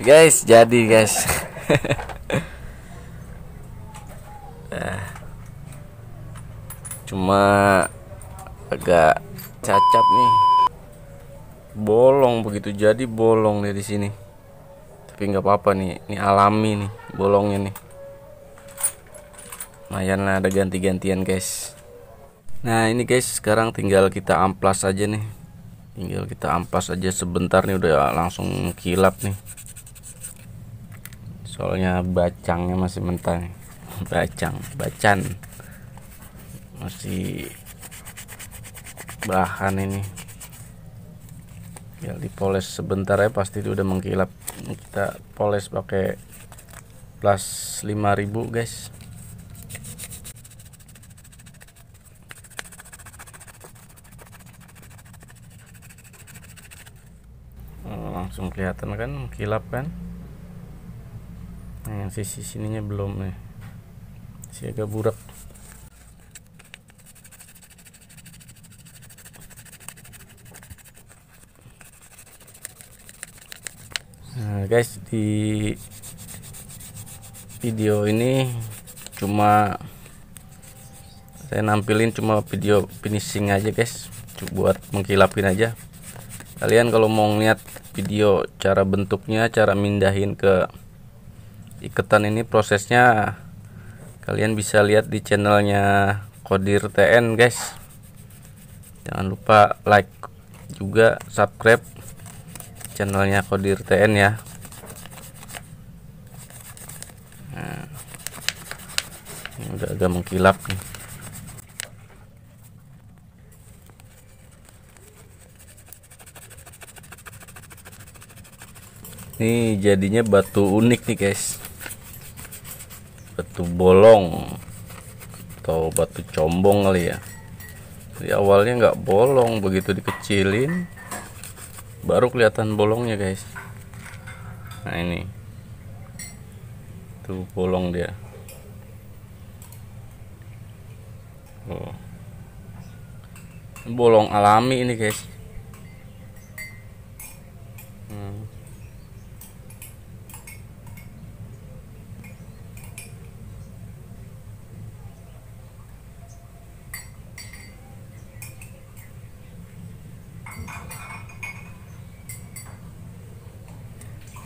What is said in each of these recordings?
guys jadi guys. Cuma agak cacat nih. Bolong begitu jadi bolong di sini. Tapi nggak apa-apa nih ini alami nih bolongnya nih. Lumayan lah ada ganti-gantian guys. Nah ini guys sekarang tinggal kita amplas aja nih. Tinggal kita ampas aja sebentar nih udah langsung kilap nih soalnya bacangnya masih mentah bacang bacan. Masih bahan ini. Ya dipoles sebentar ya pasti itu udah mengkilap. Kita poles pakai plus 5000 guys. Oh, langsung kelihatan kan kilap kan nah yang sisi sininya belum nih. Masih agak burak. Nah guys di video ini cuma saya nampilin cuma video finishing aja guys. Buat mengkilapin aja. Kalian kalau mau ngeliat video cara bentuknya cara mindahin ke iketan ini prosesnya kalian bisa lihat di channelnya Kodir TN guys. Jangan lupa like juga subscribe channelnya Kodir TN ya. Nah, ini udah agak mengkilap nih. Ini jadinya batu unik nih guys batu bolong atau batu combong kali ya. Di awalnya nggak bolong begitu dikecilin baru kelihatan bolongnya guys. Nah ini. Tuh bolong dia. Oh. bolong alami ini guys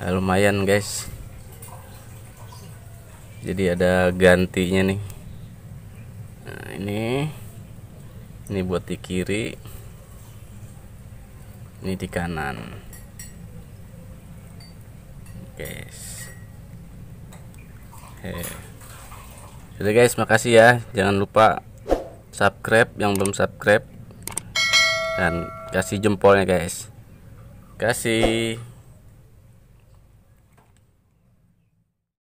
nah, lumayan guys. Jadi ada gantinya nih. Nah ini. Ini buat di kiri. Ini di kanan. Guys. Oke. Jadi guys. Makasih ya. Jangan lupa subscribe yang belum subscribe. Dan kasih jempolnya guys. Kasih